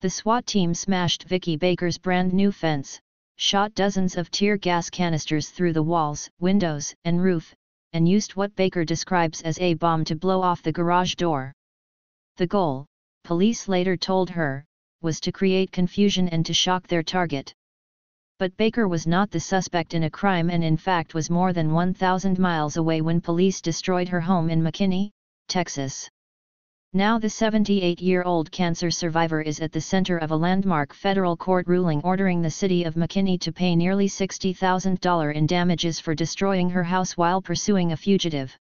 The SWAT team smashed Vicki Baker's brand new fence, shot dozens of tear gas canisters through the walls, windows, and roof, and used what Baker describes as a bomb to blow off the garage door. The goal, police later told her, was to create confusion and to shock their target. But Baker was not the suspect in a crime and in fact was more than 1,000 miles away when police destroyed her home in McKinney, Texas. Now the 78-year-old cancer survivor is at the center of a landmark federal court ruling ordering the city of McKinney to pay nearly $60,000 in damages for destroying her house while pursuing a fugitive.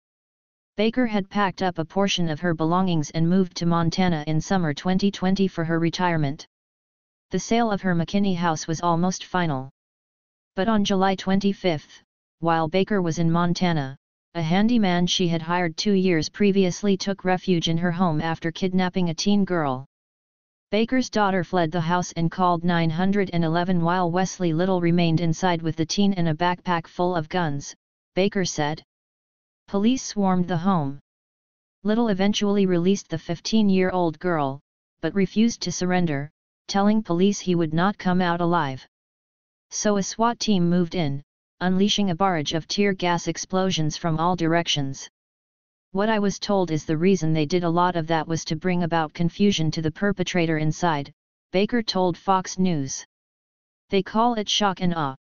Baker had packed up a portion of her belongings and moved to Montana in summer 2020 for her retirement. The sale of her McKinney house was almost final. But on July 25, while Baker was in Montana, a handyman she had hired two years previously took refuge in her home after kidnapping a teen girl. Baker's daughter fled the house and called 911 while Wesley Little remained inside with the teen and a backpack full of guns, Baker said. Police swarmed the home. Little eventually released the 15-year-old girl, but refused to surrender, telling police he would not come out alive. So a SWAT team moved in, unleashing a barrage of tear gas explosions from all directions. What I was told is the reason they did a lot of that was to bring about confusion to the perpetrator inside, Baker told Fox News. They call it shock and awe.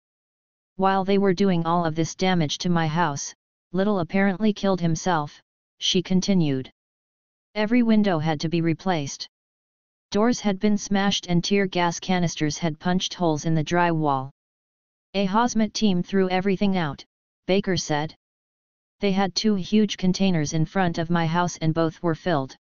While they were doing all of this damage to my house, Little apparently killed himself, she continued. Every window had to be replaced. Doors had been smashed and tear gas canisters had punched holes in the drywall. A hazmat team threw everything out, Baker said. They had two huge containers in front of my house and both were filled.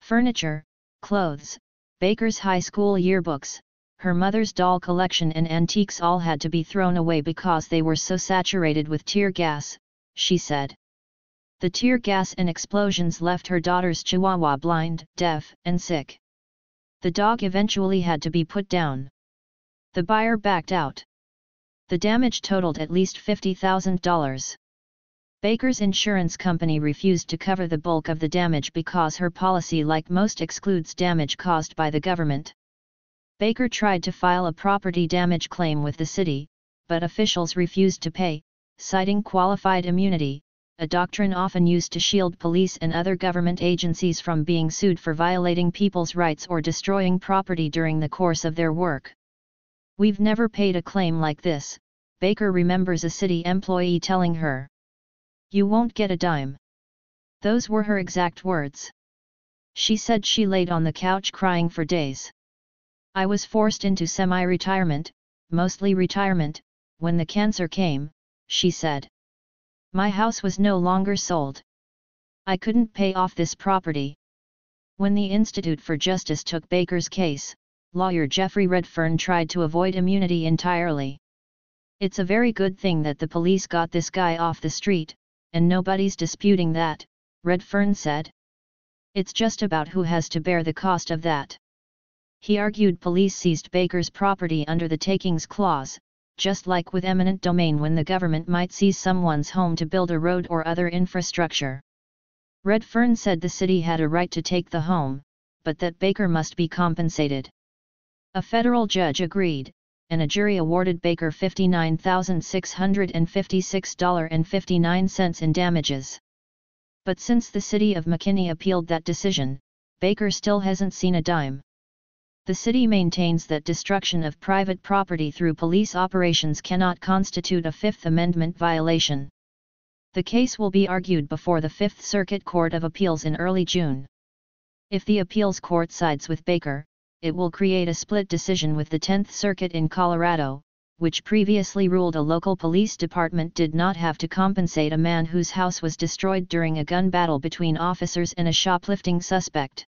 Furniture, clothes, Baker's high school yearbooks, her mother's doll collection and antiques all had to be thrown away because they were so saturated with tear gas, she said. The tear gas and explosions left her daughter's chihuahua blind, deaf, and sick. The dog eventually had to be put down. The buyer backed out. The damage totaled at least $50,000. Baker's insurance company refused to cover the bulk of the damage because her policy like most excludes damage caused by the government. Baker tried to file a property damage claim with the city, but officials refused to pay, citing qualified immunity, a doctrine often used to shield police and other government agencies from being sued for violating people's rights or destroying property during the course of their work. We've never paid a claim like this, Baker remembers a city employee telling her. You won't get a dime. Those were her exact words. She said she laid on the couch crying for days. I was forced into semi-retirement, mostly retirement, when the cancer came, she said. My house was no longer sold. I couldn't pay off this property. When the Institute for Justice took Baker's case, lawyer Jeffrey Redfern tried to avoid immunity entirely. It's a very good thing that the police got this guy off the street, and nobody's disputing that, Redfern said. It's just about who has to bear the cost of that. He argued police seized Baker's property under the takings clause, just like with eminent domain when the government might seize someone's home to build a road or other infrastructure. Redfern said the city had a right to take the home, but that Baker must be compensated. A federal judge agreed, and a jury awarded Baker $59,656.59 in damages. But since the city of McKinney appealed that decision, Baker still hasn't seen a dime. The city maintains that destruction of private property through police operations cannot constitute a Fifth Amendment violation. The case will be argued before the Fifth Circuit Court of Appeals in early June. If the appeals court sides with Baker, it will create a split decision with the 10th Circuit in Colorado, which previously ruled a local police department did not have to compensate a man whose house was destroyed during a gun battle between officers and a shoplifting suspect.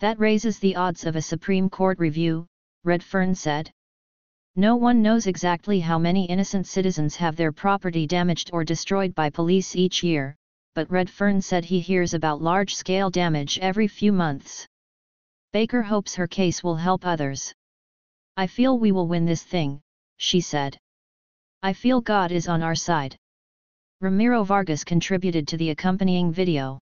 That raises the odds of a Supreme Court review, Redfern said. No one knows exactly how many innocent citizens have their property damaged or destroyed by police each year, but Redfern said he hears about large-scale damage every few months. Baker hopes her case will help others. I feel we will win this thing, she said. I feel God is on our side. Ramiro Vargas contributed to the accompanying video.